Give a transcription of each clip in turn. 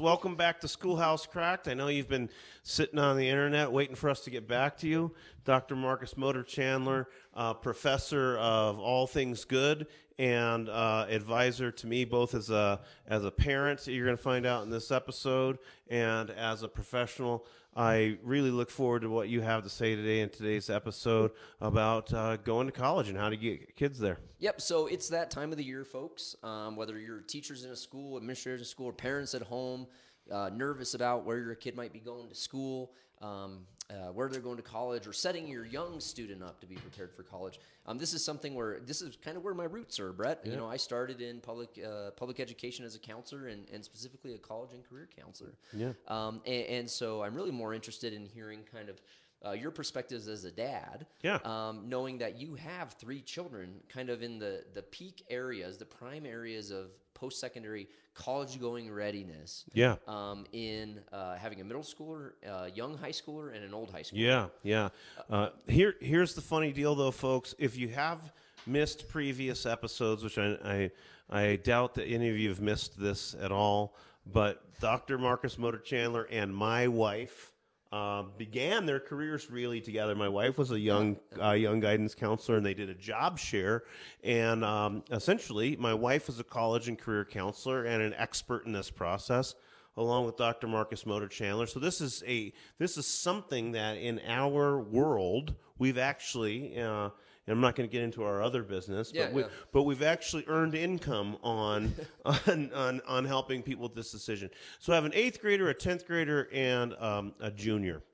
Welcome back to Schoolhouse Cracked. I know you've been sitting on the internet waiting for us to get back to you. Dr. Marcus Motor Chandler, uh, professor of all things good and uh, advisor to me both as a as a parent. You're going to find out in this episode, and as a professional. I really look forward to what you have to say today in today's episode about uh, going to college and how to get kids there. Yep. So it's that time of the year, folks. Um, whether you're teachers in a school, administrators in school, or parents at home, uh, nervous about where your kid might be going to school, um, uh, where they're going to college, or setting your young student up to be prepared for college. Um, this is something where this is kind of where my roots are, Brett. Yeah. You know, I started in public uh, public education as a counselor, and, and specifically a college and career counselor. Yeah. Um, and, and so I'm really more interested in hearing kind of uh, your perspectives as a dad. Yeah. Um, knowing that you have three children, kind of in the the peak areas, the prime areas of post secondary college going readiness. Yeah. Um, in uh, having a middle schooler, uh, young high schooler, and an old high schooler. Yeah, yeah. Uh, here, here's the funny deal, though, folks. If you have missed previous episodes, which I, I, I doubt that any of you have missed this at all, but Dr. Marcus Motor Chandler and my wife uh, began their careers really together. My wife was a young uh, young guidance counselor, and they did a job share. And um, essentially, my wife was a college and career counselor and an expert in this process, along with Dr. Marcus Motor Chandler. So this is a this is something that in our world we've actually. Uh, and I'm not going to get into our other business, Yeah, but we, yeah. but we've actually earned income on, on on on helping people with this decision. So I have an eighth grader, a tenth grader, and um, a junior.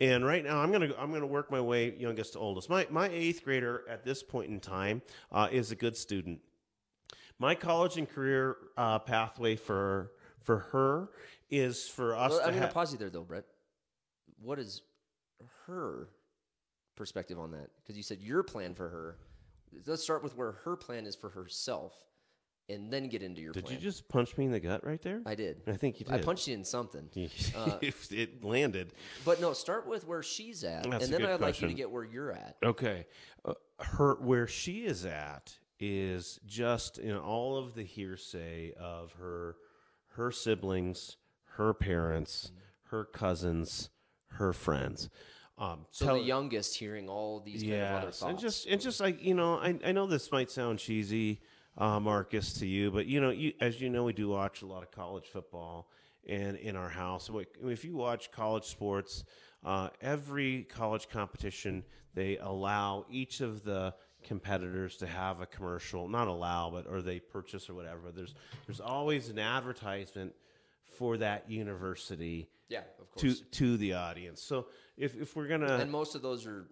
And right now, I'm gonna I'm gonna work my way youngest to oldest. My my eighth grader at this point in time uh, is a good student. My college and career uh, pathway for for her is for us Well, to I'm gonna pause you there, though, Brett. What is her perspective on that? Because you said your plan for her. Let's start with where her plan is for herself, and then get into your Did plan. you just punch me in the gut right there? I did. I think you I punched you in something. Uh, if it landed. But no, start with where she's at, That's and then I'd like you to get where you're at. Okay, uh, her where she is at is just in all of the hearsay of her her siblings, her parents, her cousins, her friends. Um, So tell- the youngest hearing all these kind of other yes, thoughts. and just and just like you know, I I know this might sound cheesy, uh, Marcus, to you, but you know, you as you know, we do watch a lot of college football, and in our house, if you watch college sports, uh, every college competition they allow each of the competitors to have a commercial, not allow, but or they purchase or whatever. But there's there's always an advertisement for that university yeah, of to to the audience. So if if we're gonna and most of those are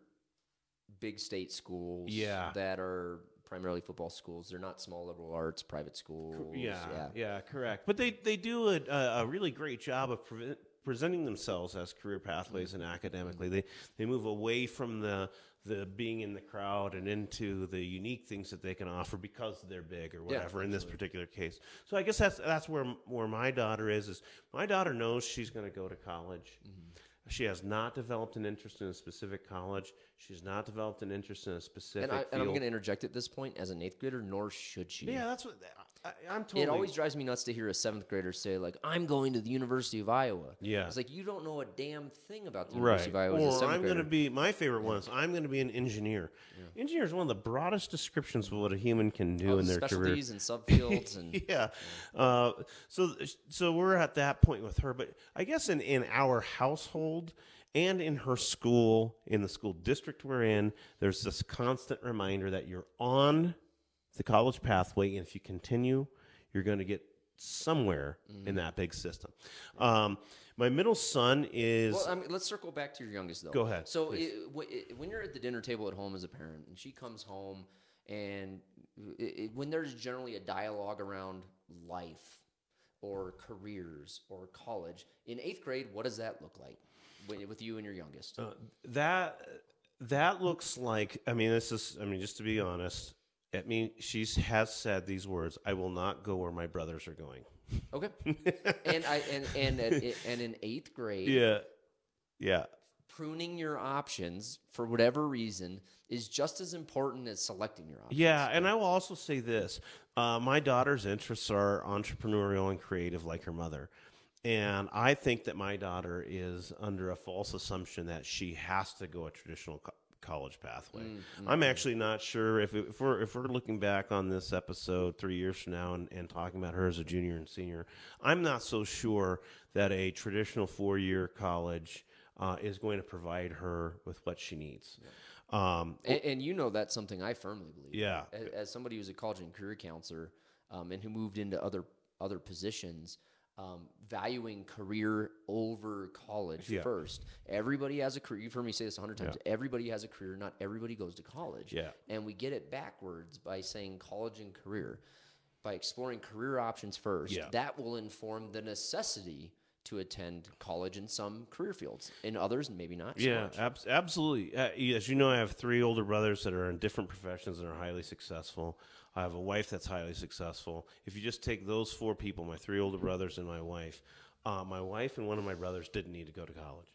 big state schools. Yeah. that are primarily football schools. They're not small liberal arts private schools. Yeah, yeah. yeah, correct. But they they do a, a really great job of pre- presenting themselves as career pathways and academically. They they move away from the the being in the crowd and into the unique things that they can offer because they're big or whatever. in this particular case, so I guess that's that's where where my daughter is. Is my daughter knows she's going to go to college. Mm-hmm. She has not developed an interest in a specific college. She's not developed an interest in a specific And, I, field. and I'm going to interject at this point as an eighth grader, nor should she. yeah, that's what I, I'm totally. It always drives me nuts to hear a seventh grader say, like, I'm going to the University of Iowa. Yeah. It's like, you don't know a damn thing about the right. University of Iowa Or I'm going to be my favorite one is I'm going to be an engineer. Engineer is one of the broadest descriptions of what a human can do All in the their career. specialties and subfields and yeah. Uh, so so we're at that point with her, but I guess in in our household and in her school, in the school district we're in, there's this constant reminder that you're on the college pathway, and if you continue, you're going to get somewhere Mm-hmm. in that big system. Um, my middle son is. Well, I mean, let's circle back to your youngest though. Go ahead, So it, w- it, when you're at the dinner table at home as a parent, and she comes home, and it, it- when there's generally a dialogue around life, or careers, or college, in eighth grade, what does that look like when, with you and your youngest? Uh, that that looks like I mean this is I mean just to be honest I mean she has said these words I will not go where my brothers are going Okay. and I and and at, and in eighth grade, yeah yeah pruning your options for whatever reason is just as important as selecting your options. yeah and I will also say this uh, my daughter's interests are entrepreneurial and creative like her mother and I think that my daughter is under a false assumption that she has to go a traditional college pathway. I'm actually not sure if, if we're if we're looking back on this episode three years from now and, and talking about her as a junior and senior. I'm not so sure that a traditional four year college uh, is going to provide her with what she needs. Um, And, and you know that's something I firmly believe. Yeah. As, as somebody who's a college and career counselor, um, and who moved into other other positions, um, valuing career over college Yeah. first. Everybody has a career. You've heard me say this a hundred times. Everybody has a career. Not everybody goes to college. Yeah. And we get it backwards by saying college and career. By exploring career options first, Yeah. that will inform the necessity to attend college in some career fields. In others, maybe not. so Yeah, abs- absolutely. Uh, as you know, I have three older brothers that are in different professions and are highly successful. I have a wife that's highly successful. If you just take those four people, my three older brothers and my wife, uh, my wife and one of my brothers didn't need to go to college.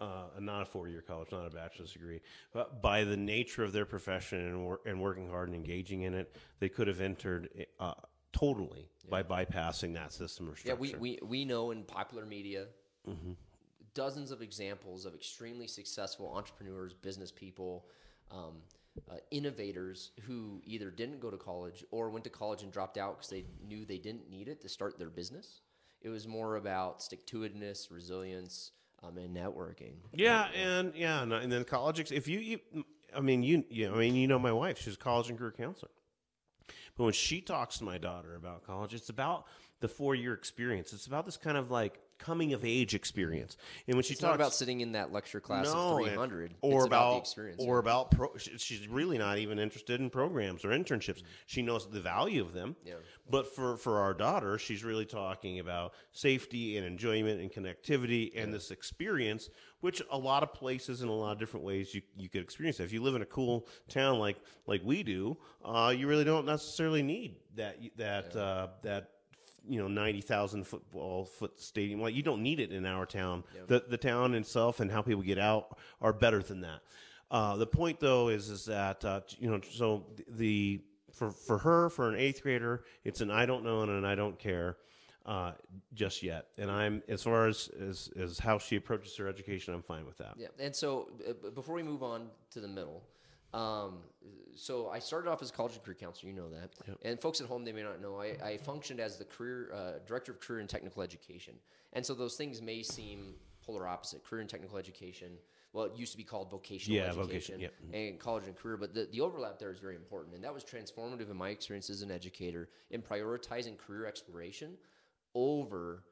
uh, not a four-year college, not a bachelor's degree. But by the nature of their profession and, wor- and working hard and engaging in it, they could have entered uh, totally by bypassing that system or Yeah, we, we, we know in popular media dozens of examples of extremely successful entrepreneurs, business people, um, uh, innovators who either didn't go to college or went to college and dropped out because they knew they didn't need it to start their business. It was more about stick to itiveness, resilience, um, and networking. Yeah, and yeah, and, and then college. If you, you, I mean, you, you, I mean, you know, my wife. She's a college and career counselor. But when she talks to my daughter about college, it's about the four-year experience. It's about this kind of like coming of age experience. And when she It's talks not about sitting in that lecture class of and- 300. or it's about, the experience. or about pro, she's really not even interested in programs or internships. She knows the value of them. Yeah. But for for our daughter, she's really talking about safety and enjoyment and connectivity and this experience, which a lot of places in a lot of different ways you you could experience. That. If you live in a cool town like like we do, uh, you really don't necessarily need that that uh, that you know ninety thousand football foot stadium. Like you don't need it in our town. The the town itself and how people get out are better than that. Uh, the point though is is that uh, you know so the for for her for an eighth grader it's an I don't know and an I don't care uh, just yet. And I'm as far as, as as how she approaches her education, I'm fine with that. Yeah, and so uh, before we move on to the middle, um, so I started off as a college and career counselor. You know that, and folks at home they may not know. I, I functioned as the career uh, director of career and technical education, and so those things may seem polar opposite. Career and technical education. Well, it used to be called vocational Yeah, education, vocation, yep. and college and career. But the, the overlap there is very important, and that was transformative in my experience as an educator in prioritizing career exploration over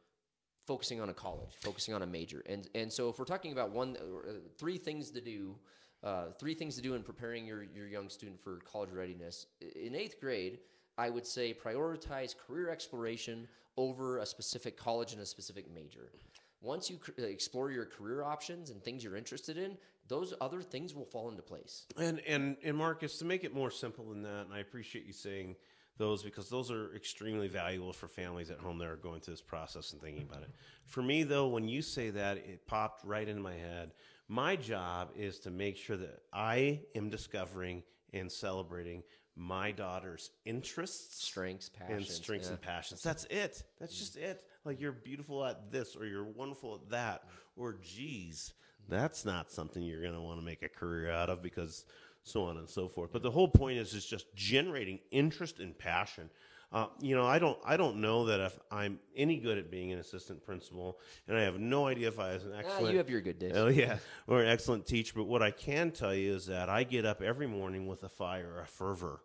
focusing on a college, focusing on a major. And and so if we're talking about one, uh, three things to do, uh, three things to do in preparing your your young student for college readiness in eighth grade, I would say prioritize career exploration over a specific college and a specific major. Once you cr- uh, explore your career options and things you're interested in, those other things will fall into place. And and and Marcus, to make it more simple than that, and I appreciate you saying those because those are extremely valuable for families at home that are going through this process and thinking about it. For me, though, when you say that, it popped right into my head. My job is to make sure that I am discovering and celebrating my daughter's interests, Strengths, and passions, strengths yeah. and passions. That's it. That's just it. Like you're beautiful at this, or you're wonderful at that, or geez, that's not something you're going to want to make a career out of because so on and so forth. But the whole point is is just generating interest and passion. Uh, you know, I don't, I don't know that if I'm any good at being an assistant principal, and I have no idea if I was an Ah, excellent. you have your good days. Oh yeah, or an excellent teacher. But what I can tell you is that I get up every morning with a fire, a fervor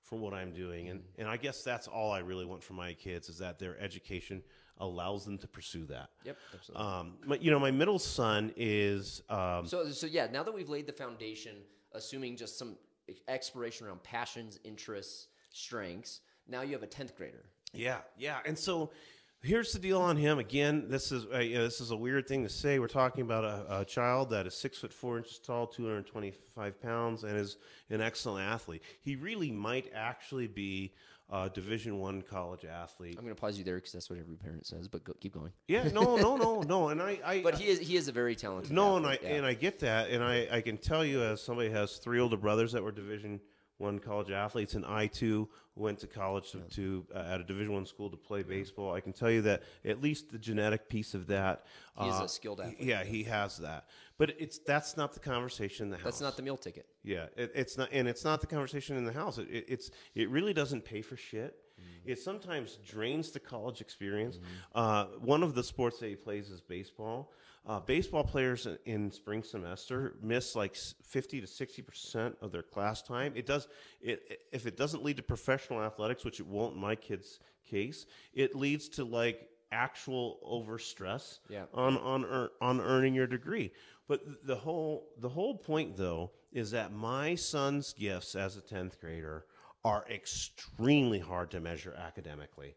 for what I'm doing, and and I guess that's all I really want for my kids is that their education allows them to pursue that. Yep, absolutely. Um, but you know, my middle son is um, So, so yeah, now that we've laid the foundation, assuming just some exploration around passions, interests, strengths, now you have a 10th grader. Yeah, yeah. And so here's the deal on him. Again, this is uh, you know, this is a weird thing to say. We're talking about a, a child that is six foot four inches tall, 225 pounds, and is an excellent athlete. He really might actually be a Division One college athlete. I'm going to pause you there because that's what every parent says, but go, keep going. Yeah, no, no, no, no. And I, I But he is he is a very talented. No, and I yeah. and I get that, and I, I can tell you as somebody who has three older brothers that were Division one college athletes, and I too went to college to, to uh, at a Division One school to play baseball. I can tell you that at least the genetic piece of that. He is uh, a skilled athlete. Yeah, he has that, but it's that's not the conversation in the house. That's not the meal ticket. Yeah, it, it's not, and it's not the conversation in the house. It, it, it's it really doesn't pay for shit. It sometimes drains the college experience. Uh, one of the sports that he plays is baseball. Uh, baseball players in, in spring semester miss like fifty to sixty percent of their class time. It does it if it doesn't lead to professional athletics, which it won't in my kid's case. It leads to like actual overstress Yeah. on on on earning your degree. But the whole the whole point though is that my son's gifts as a 10th grader are extremely hard to measure academically.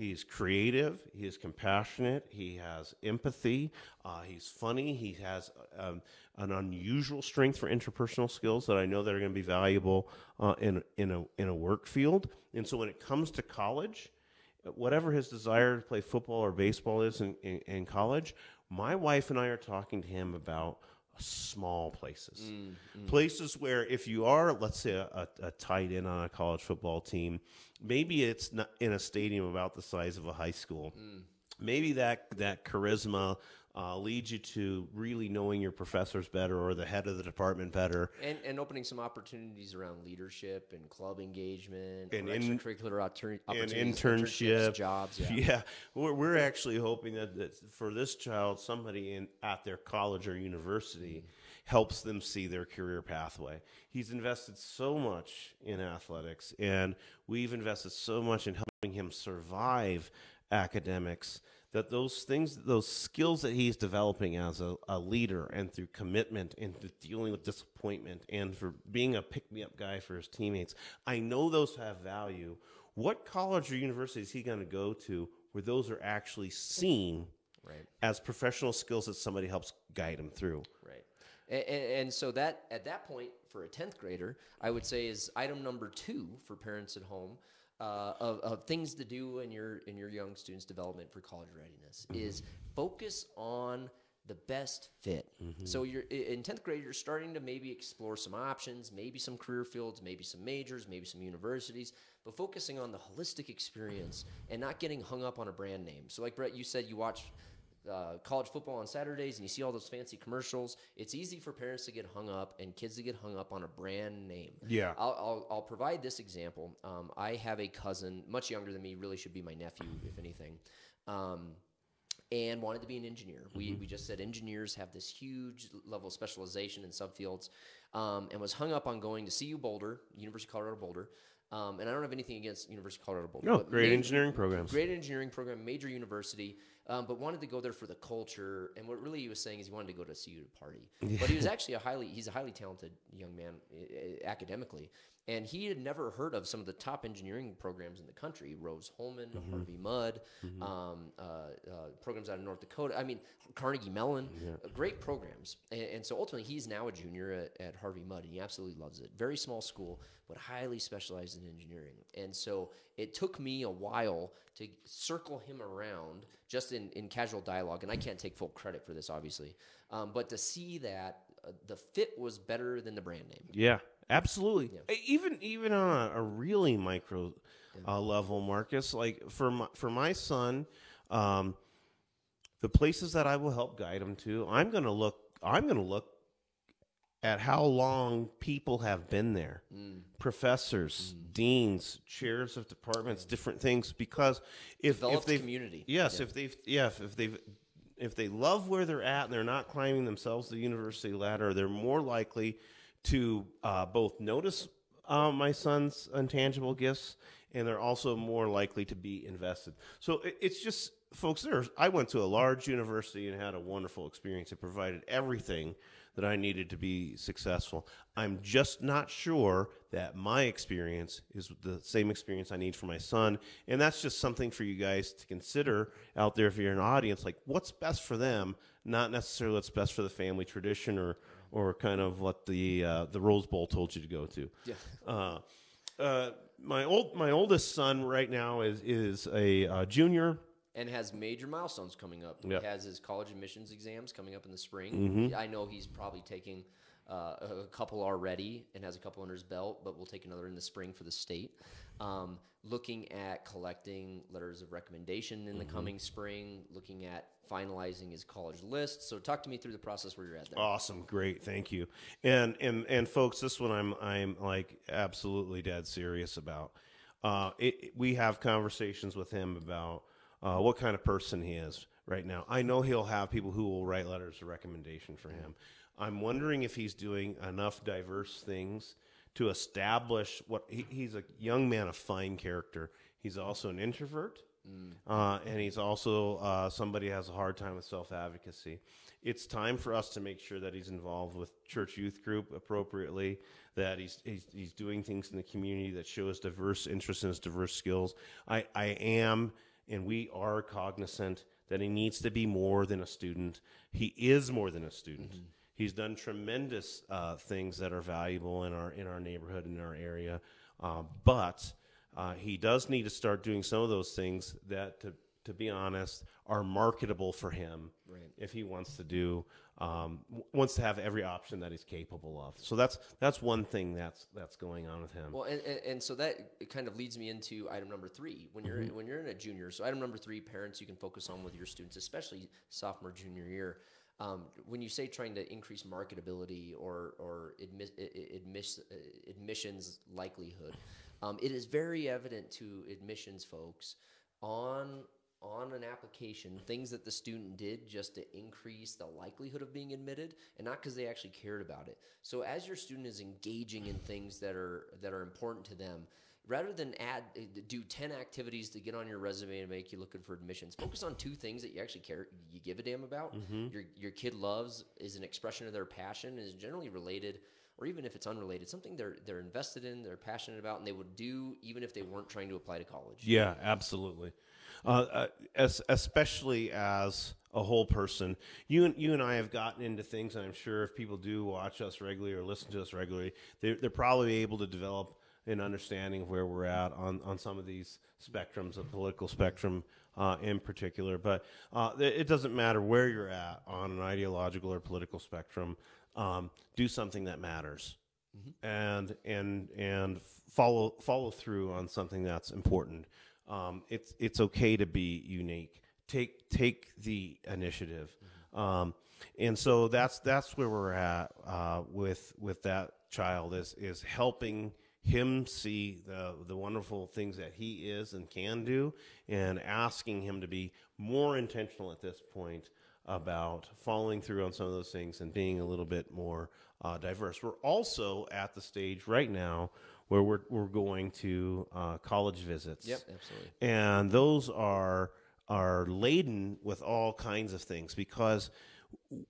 He's creative. He is compassionate. He has empathy. Uh, he's funny. He has um, an unusual strength for interpersonal skills that I know that are going to be valuable uh, in in a in a work field. And so when it comes to college, whatever his desire to play football or baseball is in, in, in college, my wife and I are talking to him about small places. Mm, mm. Places where if you are, let's say, a, a, tight end on a college football team, maybe it's not in a stadium about the size of a high school. Mm. Maybe that, that charisma uh, leads you to really knowing your professors better or the head of the department better. And, and opening some opportunities around leadership and club engagement And in- extracurricular alter- and internship internships, jobs. Yeah. we're, we're actually hoping that, that for this child somebody in at their college or university helps them see their career pathway he's invested so much in athletics and we've invested so much in helping him survive academics that those things those skills that he's developing as a, a leader and through commitment and dealing with disappointment and for being a pick-me-up guy for his teammates i know those have value what college or university is he going to go to where those are actually seen Right. as professional skills that somebody helps guide him through Right. And, and so that at that point for a 10th grader, I would say is item number two for parents at home uh, of, of things to do in your in your young students' development for college readiness is focus on the best fit. So you're in 10th grade, you're starting to maybe explore some options, maybe some career fields, maybe some majors, maybe some universities, but focusing on the holistic experience and not getting hung up on a brand name. So like Brett, you said you watch uh, college football on Saturdays and you see all those fancy commercials, it's easy for parents to get hung up and kids to get hung up on a brand name. Yeah. I'll, I'll, I'll provide this example. Um, I have a cousin, much younger than me, really should be my nephew, if anything, um, and wanted to be an engineer. We, we just said engineers have this huge level of specialization in subfields um, and was hung up on going to CU Boulder, University of Colorado Boulder. Um, and I don't have anything against University of Colorado Boulder. no great ma- engineering programs Great engineering program, major university, um, but wanted to go there for the culture. And what really he was saying is he wanted to go to CU to party. But he was actually a highly he's a highly talented young man uh, academically, and he had never heard of some of the top engineering programs in the country: Rose-Hulman, Harvey Mudd, um, uh, uh, programs out of North Dakota. I mean, Carnegie Mellon, uh, great programs. And, and so ultimately, he's now a junior at, at Harvey Mudd, and he absolutely loves it. Very small school, but highly specialized in engineering. And so it took me a while to circle him around just in, in casual dialogue. And I can't take full credit for this, obviously. Um, but to see that uh, the fit was better than the brand name. Yeah, absolutely. E- Even even on a, a really micro uh, level, Marcus. Like for my, for my son, um, the places that I will help guide him to, I'm going to look. I'm going to look at how long people have been there, professors, deans, chairs of departments, different things. Because if if they community. yes, if they've yeah, if, if they've if they love where they're at and they're not climbing themselves the university ladder, they're more likely to uh, both notice uh, my son's intangible gifts and they're also more likely to be invested. So it, it's just, folks. There's I went to a large university and had a wonderful experience. It provided everything that I needed to be successful. I'm just not sure that my experience is the same experience I need for my son, and that's just something for you guys to consider out there if you're an audience. Like, what's best for them, not necessarily what's best for the family tradition or or kind of what the uh, the Rose Bowl told you to go to. Yeah. Uh, uh, my old my oldest son right now is is a uh, junior. and has major milestones coming up. Yep. He has his college admissions exams coming up in the spring. Mm-hmm. I know he's probably taking uh, a couple already and has a couple under his belt, but we'll take another in the spring for the state. Um, looking at collecting letters of recommendation in the coming spring, looking at finalizing his college list. So, talk to me through the process where you're at there. Awesome, great, thank you. And and and folks, this one I'm I'm like absolutely dead serious about. Uh, it, it- we have conversations with him about uh, what kind of person he is right now. I know he'll have people who will write letters of recommendation for him. I'm wondering if he's doing enough diverse things to establish what he, he's a young man of fine character. He's also an introvert. Uh, and he's also uh, somebody who has a hard time with self advocacy. It's time for us to make sure that he's involved with church youth group appropriately, that he's, he's, he's doing things in the community that show his diverse interests and his diverse skills. I, I am, and we are cognizant that he needs to be more than a student. He is more than a student. He's done tremendous uh, things that are valuable in our in our neighborhood in our area, uh, but uh, he does need to start doing some of those things that, to to be honest, are marketable for him Right. if he wants to do um, wants to have every option that he's capable of. So that's that's one thing that's that's going on with him. Well, and, and, and so that kind of leads me into item number three. When you're when you're in a junior, so item number three, parents you can focus on with your students, especially sophomore junior year. Um, when you say trying to increase marketability or or admi- admis- uh, admissions likelihood, um, it is very evident to admissions folks on on an application things that the student did just to increase the likelihood of being admitted and not because they actually cared about it. So as your student is engaging in things that are that are important to them rather than add uh, do 10 activities to get on your resume and make you looking for admissions focus on two things that you actually care you give a damn about. Your your kid loves is an expression of their passion is generally related or even if it's unrelated something they're they're invested in they're passionate about and they would do even if they weren't trying to apply to college. Yeah, absolutely. Uh, uh, as, especially as a whole person, you and you and I have gotten into things, and I'm sure if people do watch us regularly or listen to us regularly, they're, they're probably able to develop an understanding of where we're at on, on some of these spectrums, a political spectrum uh, in particular. But uh, it it doesn't matter where you're at on an ideological or political spectrum. Um, do something that matters and and and follow follow through on something that's important. Um, it's it's okay to be unique. Take take the initiative, um, and so that's that's where we're at uh, with with that child is is helping him see the the wonderful things that he is and can do, and asking him to be more intentional at this point about following through on some of those things and being a little bit more uh, diverse. We're also at the stage right now where we're, we're going to uh, college visits. Yep, absolutely. And those are are laden with all kinds of things because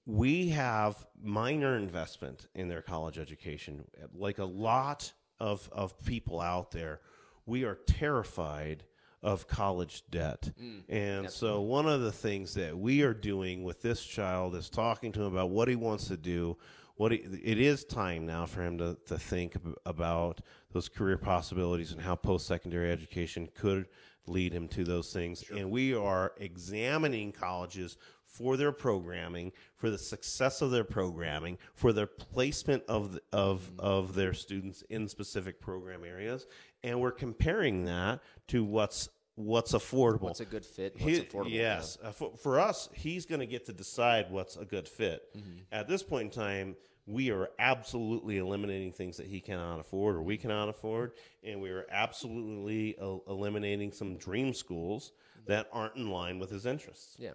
we have minor investment in their college education. Like a lot of, of people out there, we are terrified of college debt. Mm, and so one of the things that we are doing with this child is talking to him about what he wants to do. What he, it is time now for him to, to think about those career possibilities and how post secondary education could lead him to those things. And we are examining colleges for their programming, for the success of their programming, for their placement of the, of of their students in specific program areas, and we're comparing that to what's what's affordable. What's a good fit? What's He- affordable? Yes, uh, for, for us, he's going to get to decide what's a good fit. Mm-hmm. At this point in time, we are absolutely eliminating things that he cannot afford or we cannot afford, and we are absolutely el- eliminating some dream schools that aren't in line with his interests. Yeah.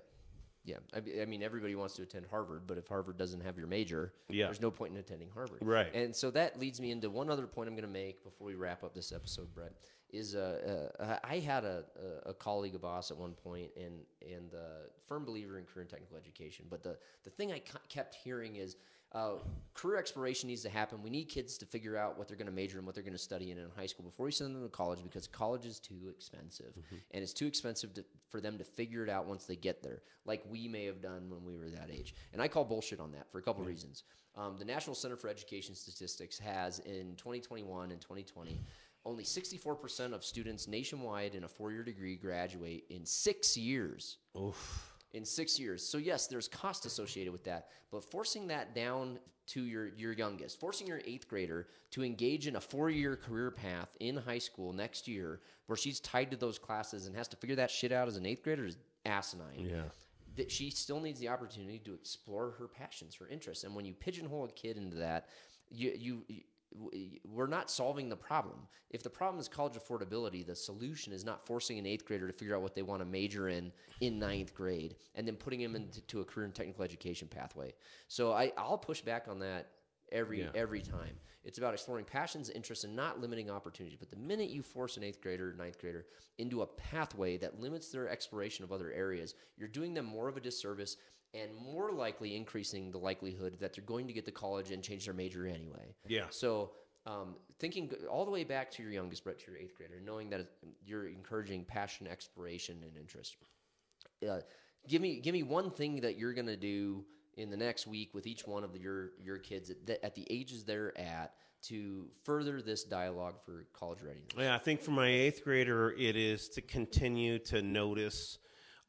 Yeah. I, I mean, everybody wants to attend Harvard, but if Harvard doesn't have your major, Yeah. there's no point in attending Harvard. Right. And so that leads me into one other point I'm going to make before we wrap up this episode, Brett. Is uh, uh, I had a, a, colleague, a boss at one point, and and uh, firm believer in career and technical education. But the the thing I ke- kept hearing is uh, career exploration needs to happen. We need kids to figure out what they're going to major in, what they're going to study in in high school before we send them to college because college is too expensive, and it's too expensive to, for them to figure it out once they get there, like we may have done when we were that age. And I call bullshit on that for a couple reasons. Um, the National Center for Education Statistics has in 2021 and 2020 only 64% of students nationwide in a four-year degree graduate in six years Oof. In six years. So yes, there's cost associated with that, but forcing that down to your your youngest, forcing your eighth grader to engage in a four year career path in high school next year, where she's tied to those classes and has to figure that shit out as an eighth grader, is asinine. Yeah. That she still needs the opportunity to explore her passions, her interests, and when you pigeonhole a kid into that, you you. We're not solving the problem. If the problem is college affordability, the solution is not forcing an eighth grader to figure out what they want to major in in ninth grade and then putting them into a career and technical education pathway. So I, I'll push back on that every Yeah. every time. It's about exploring passions, interests, and not limiting opportunities. But the minute you force an eighth grader, ninth grader into a pathway that limits their exploration of other areas, you're doing them more of a disservice and more likely increasing the likelihood that they're going to get to college and change their major anyway. Yeah. So um, thinking all the way back to your youngest, Brett, to your eighth grader, knowing that you're encouraging passion, exploration, and interest. Uh, give me give me one thing that you're going to do in the next week with each one of the, your your kids at, the, at the ages they're at to further this dialogue for college readiness. Yeah, I think for my eighth grader, it is to continue to notice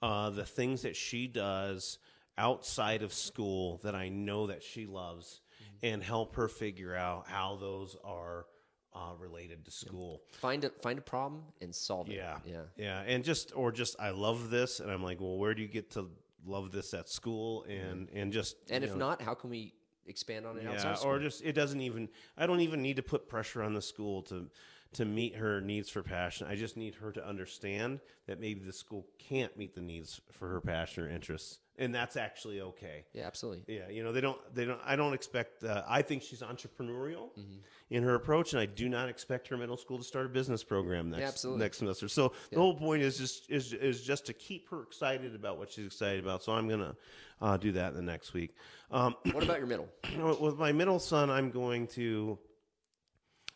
uh, the things that she does outside of school that I know that she loves, and help her figure out how those are uh, related to school. Find a find a problem and solve it. Yeah, yeah. yeah, and just or just I love this, and I'm like, well, where do you get to love this at school, and and just And if know, not, how can we expand on it outside? yeah, of school? or just it doesn't even. I don't even need to put pressure on the school to to meet her needs for passion. I just need her to understand that maybe the school can't meet the needs for her passion or interests, and that's actually okay. yeah, absolutely. Yeah, you know they don't. They don't. I don't expect. Uh, I think she's entrepreneurial Mm-hmm. in her approach, and I do not expect her middle school to start a business program next absolutely. next semester. So the whole point is just is is just to keep her excited about what she's excited about. So I'm gonna uh, do that in the next week. Um, What about your middle? with my middle son, I'm going to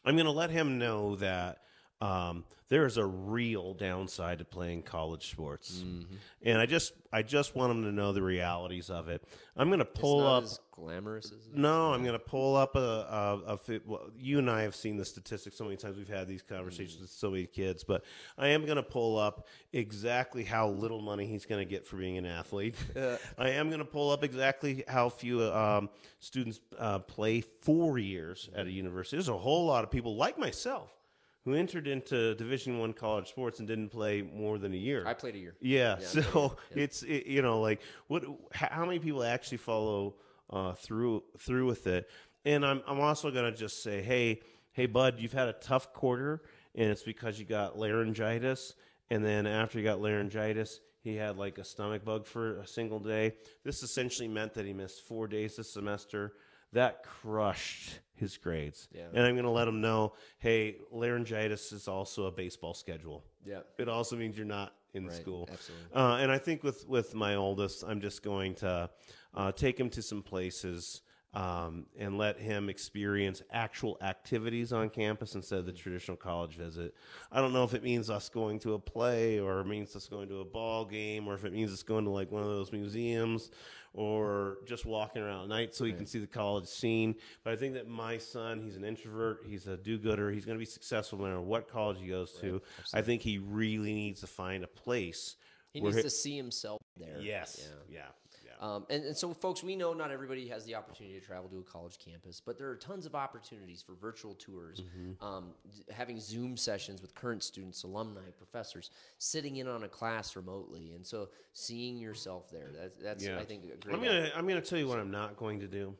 I'm going to let him know that um, there is a real downside to playing college sports, Mm-hmm. and I just I just want them to know the realities of it. I'm going to pull up. as glamorous as No, I'm going to pull up a, a, a fi- well, you and I have seen the statistics so many times. We've had these conversations Mm-hmm. with so many kids, but I am going to pull up exactly how little money he's going to get for being an athlete. I am going to pull up exactly how few um, students uh, play four years at a university. There's a whole lot of people like myself who entered into Division One college sports and didn't play more than a year. I played a year. Yeah, Yeah, so it's it, you know like what how many people actually follow uh, through through with it? And I'm I'm also gonna just say, hey hey bud, you've had a tough quarter, and it's because you got laryngitis, and then after you got laryngitis. He had like a stomach bug for a single day. This essentially meant that he missed four days this semester. That crushed his grades. Yeah. And I'm going to let him know hey, laryngitis is also a baseball schedule. Yeah. It also means you're not in Right, school. absolutely. Uh, and I think with with my oldest, I'm just going to uh, take him to some places um, and let him experience actual activities on campus instead of the traditional college visit. I don't know if it means us going to a play or it means us going to a ball game or if it means us going to like one of those museums or just walking around at night so he can see the college scene. But I think that my son, he's an introvert, he's a do-gooder, he's going to be successful no matter what college he goes to. I think he really needs to find a place. He where needs to see himself there. Yes. Yeah. Yeah. Um, and, and so, folks, we know not everybody has the opportunity to travel to a college campus, but there are tons of opportunities for virtual tours, Mm-hmm. um, d- having Zoom sessions with current students, alumni, professors, sitting in on a class remotely, and so seeing yourself there. That's, that's Yeah. I think, a great. I'm gonna I'm gonna tell you what I'm not going to do,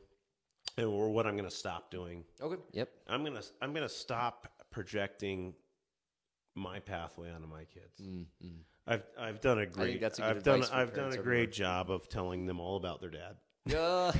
and or what I'm gonna stop doing. Okay. Yep. I'm gonna I'm gonna stop projecting my pathway onto my kids. I've I've done a great that's a I've done I've done a everywhere. great job of telling them all about their dad, Uh,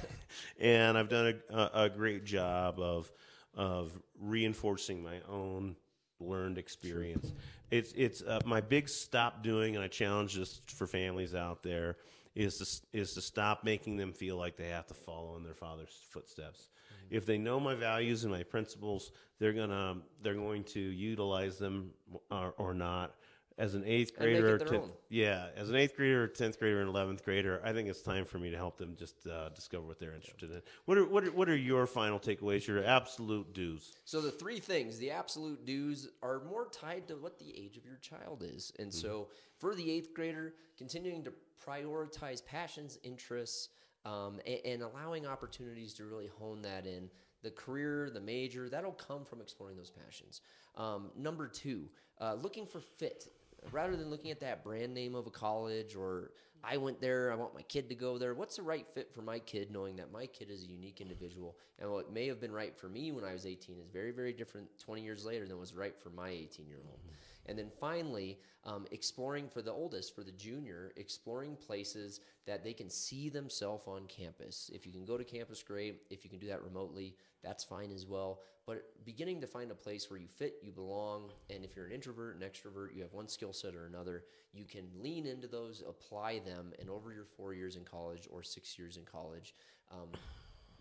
and I've done a, a, a great job of of reinforcing my own learned experience. It's it's uh, my big stop doing, and I challenge this for families out there is to is to stop making them feel like they have to follow in their father's footsteps. If they know my values and my principles, they're gonna they're going to utilize them or, or not. As an eighth grader, tenth, yeah, as an eighth grader, tenth grader, and eleventh grader, I think it's time for me to help them just uh, discover what they're interested in. What are what are, what are your final takeaways? Your absolute dues? So the three things, the absolute dues, are more tied to what the age of your child is. And so for the eighth grader, continuing to prioritize passions, interests, um, and, and allowing opportunities to really hone that in. The career, the major, that'll come from exploring those passions. Um, number two, uh, looking for fit. Rather than looking at that brand name of a college or I went there, I want my kid to go there. What's the right fit for my kid, knowing that my kid is a unique individual? And what may have been right for me when I was 18 is very, very different 20 years later than was right for my 18 year old. And then finally, um, exploring for the oldest, for the junior, exploring places that they can see themselves on campus. If you can go to campus, great. If you can do that remotely, that's fine as well. But beginning to find a place where you fit, you belong, and if you're an introvert, an extrovert, you have one skill set or another, you can lean into those, apply them, and over your four years in college or six years in college, um,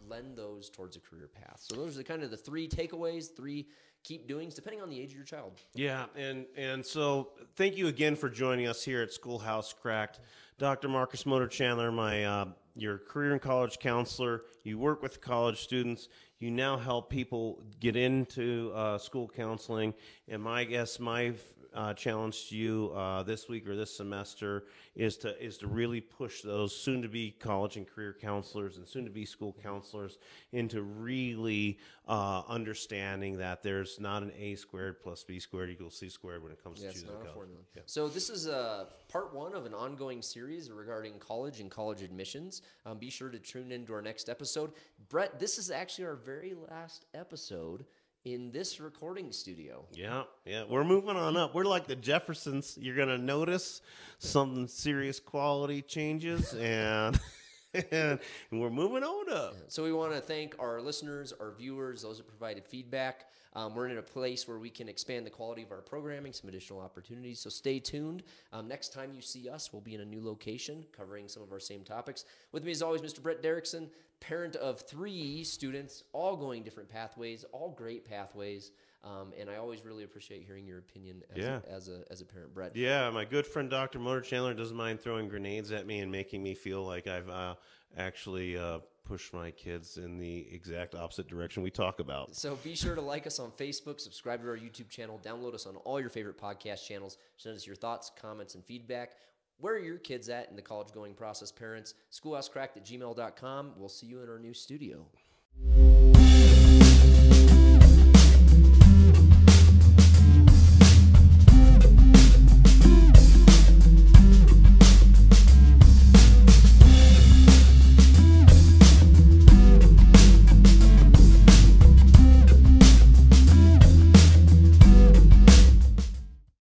lend those towards a career path. So those are the kind of the three takeaways, three keep doings, depending on the age of your child. Yeah, and and so thank you again for joining us here at Schoolhouse Cracked, Dr. Marcus Motor Chandler, my uh, your career and college counselor. You work with college students. You now help people get into uh, school counseling. And my guess, my uh, challenge to you uh, this week or this semester is to is to really push those soon to be college and career counselors and soon to be school counselors into really uh, understanding that there's not an a squared plus b squared equals c squared when it comes Yeah, to choosing a a college. formula. So this is uh, part one of an ongoing series regarding college and college admissions. Um, be sure to tune into our next episode. Brett, this is actually our very last episode in this recording studio. Yeah, yeah, we're moving on up. We're like the Jeffersons. You're gonna notice some serious quality changes, and and we're moving on up. So we want to thank our listeners, our viewers, those that provided feedback. Um, we're in a place where we can expand the quality of our programming, some additional opportunities. So stay tuned. Um, next time you see us, we'll be in a new location covering some of our same topics. With me, as always, Mr. Brett Derickson, parent of three students, all going different pathways, all great pathways. Um, and I always really appreciate hearing your opinion as, Yeah. a, as a as a parent, Brett. Yeah, my good friend Dr. Motor Chandler doesn't mind throwing grenades at me and making me feel like I've uh, actually uh, pushed my kids in the exact opposite direction we talk about. So be sure to like us on Facebook, subscribe to our YouTube channel, download us on all your favorite podcast channels. Send us your thoughts, comments, and feedback. Where are your kids at in the college going process, parents? Schoolhousecracked at gmail.com. We'll see you in our new studio.